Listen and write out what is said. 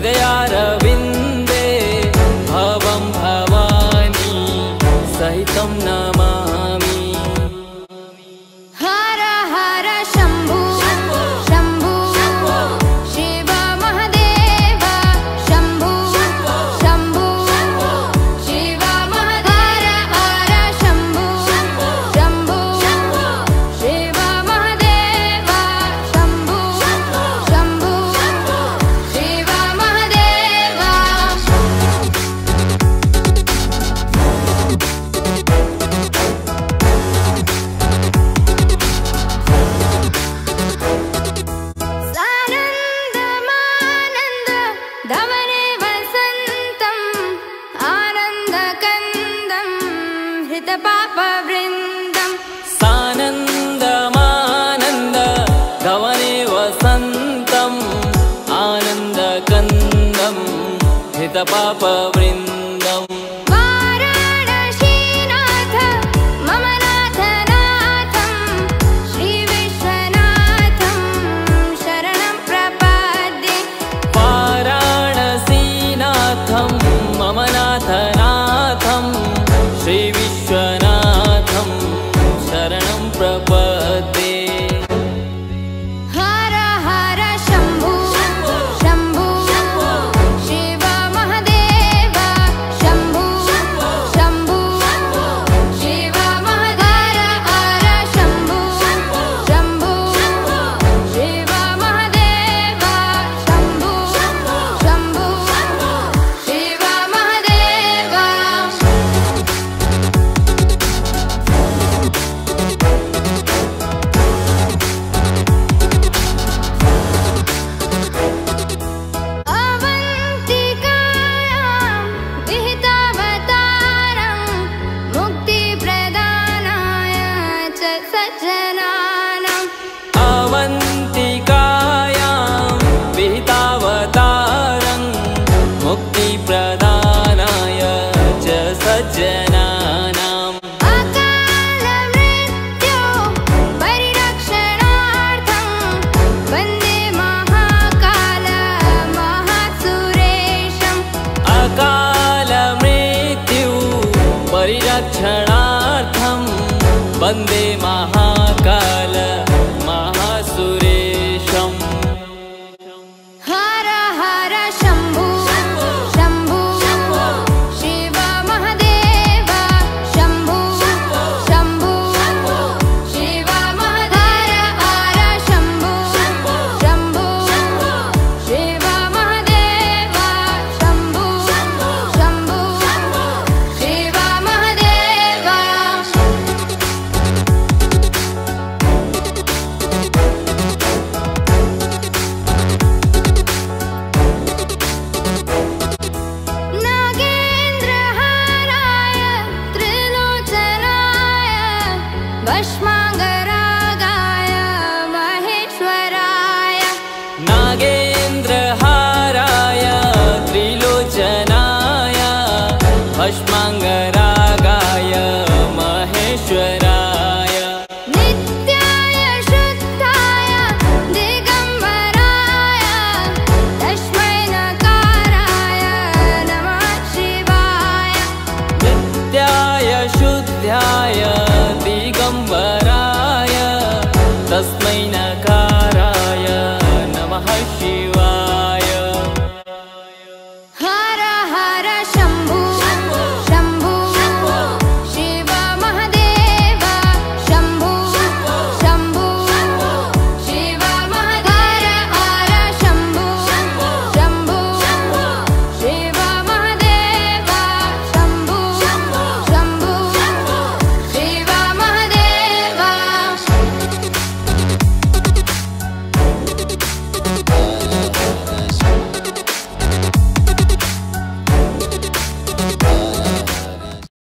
They are da baba Vande Mahakal